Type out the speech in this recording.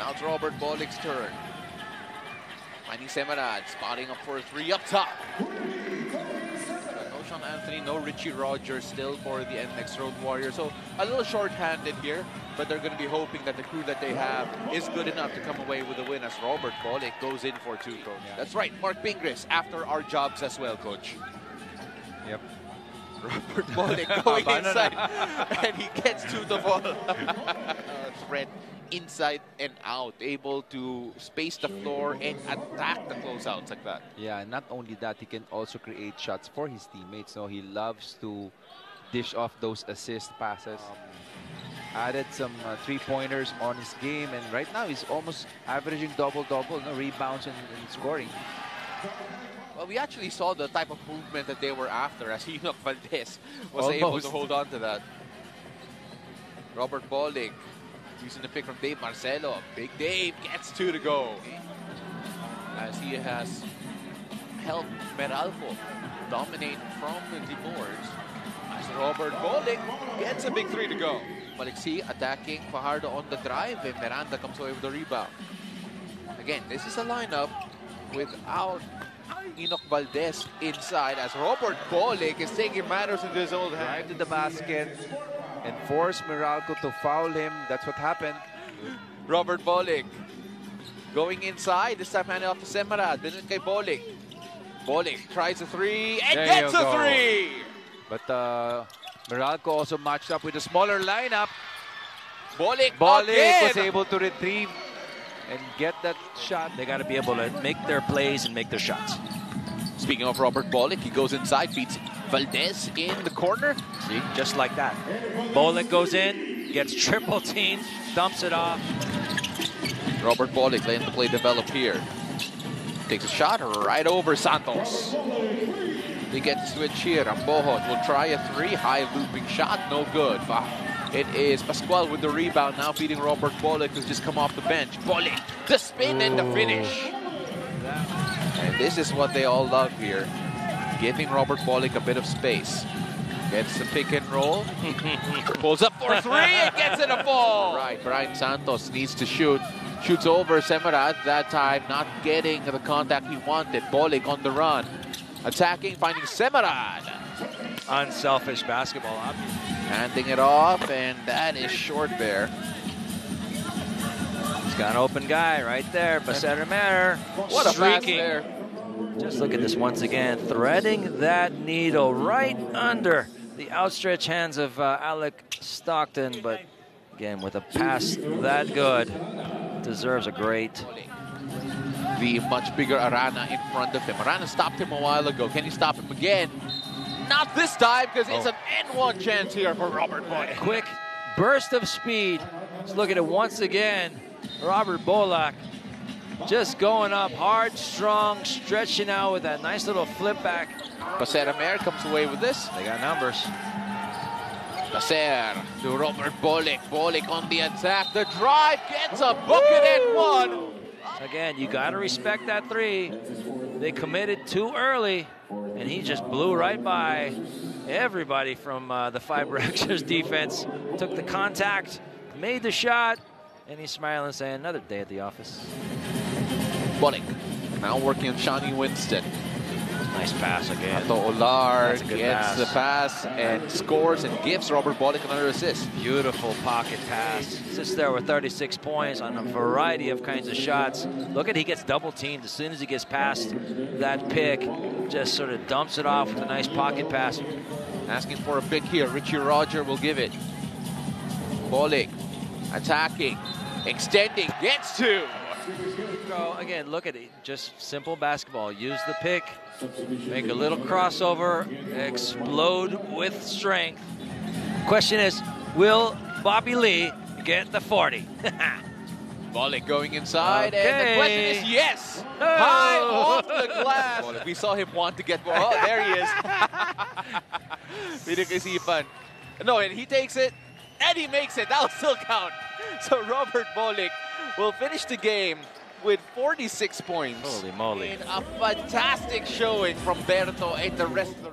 Now it's Robert Bolick's turn. Finding Semerad, spotting up for a three up top. No Sean Anthony, no Richie Rogers still for the NLEX Road Warriors. So a little short-handed here, but they're going to be hoping that the crew that they have is good enough to come away with a win as Robert Bolick goes in for two, coach. Yeah. That's right, Marc Pingris after our jobs as well, coach. Yep. Robert Bolick going inside, and he gets to the ball. Thread inside and out, able to space the floor and attack the closeouts like that. Yeah, and not only that, he can also create shots for his teammates. So he loves to dish off those assist passes. Added some uh, three-pointers on his game, and right now he's almost averaging double-double, no rebounds and, and scoring. Well, we actually saw the type of movement that they were after as Enoch Valdez was able to hold on to that. Robert Bolick using the pick from Dave Marcelo. Big Dave gets two to go. As he has helped Meralco dominate from the boards. As Robert Bolick gets a big three to go. Maliksi attacking Fajardo on the drive and Miranda comes away with the rebound. Again, this is a lineup without Enoch Valdez inside as Robert Bolick is taking matters into his own Drive hands. to the basket and force Meralco to foul him. That's what happened. Robert Bolick going inside. This time handing off to Semerad. Then kay Bolick. Bolick tries a three and There gets a go. three. But uh, Meralco also matched up with a smaller lineup. Bolick, Bolick again. was able to retrieve and get that shot. They got to be able to make their plays and make their shots. Speaking of Robert Bolick, he goes inside, beats Valdez in the corner. See, just like that. Bolick goes in, gets triple teamed, dumps it off. Robert Bolick letting the play develop here. Takes a shot right over Santos. They get the switch here. Ambohot will try a three. High looping shot. No good. It is Pascual with the rebound. Now feeding Robert Bolick who's just come off the bench. Bolick, the spin and the finish. And this is what they all love here. Giving Robert Bolick a bit of space. Gets the pick and roll. Pulls up for three and gets it a ball. Right, Brian Santos needs to shoot. Shoots over Semerad that time, not getting the contact he wanted. Bolick on the run. Attacking, finding Semerad. Unselfish basketball, obviously. Handing it off, and that is short there. He's got an open guy right there. Baser Mer. What a pass there. Just look at this once again, threading that needle right under the outstretched hands of uh, Alec Stockton. But again, with a pass that good, deserves a great. The much bigger Arana in front of him. Arana stopped him a while ago. Can he stop him again? Not this time, because it's Oh. an N1 chance here for Robert Bolick. Quick burst of speed. Let's look at it once again. Robert Bolick just going up hard, strong, stretching out with that nice little flip back. Mer comes away with this. They got numbers. Passer to Robert Bolick. Bolick on the attack. The drive gets a bucket and one. Again, you got to respect that three. They committed too early, and he just blew right by everybody from uh, the Fiber Xers defense. Took the contact, made the shot, and he's smiling, saying, "Another day at the office." Bolick now working on Schonny Winston. Nice pass again. Ato Ular That's a good gets pass. the pass and scores and gives Robert Bolick another assist. Beautiful pocket pass. Sits there with 36 points on a variety of kinds of shots. Look at he gets double teamed as soon as he gets past that pick. Just sort of dumps it off with a nice pocket pass. Asking for a pick here. Richie Rodger will give it. Bolick attacking, extending, gets two. So again, look at it. Just simple basketball. Use the pick, make a little crossover, explode with strength. Question is, will Bobby Lee get the 40? Bolick going inside, and the question is yes. Oh. High off the glass. Bolick, we saw him want to get. more. Oh, there he is. Pinag-isipan. No, and he takes it, and he makes it. That'll still count. So Robert Bolick will finish the game with 46 points. Holy moly. In a fantastic showing from Berto and the rest of the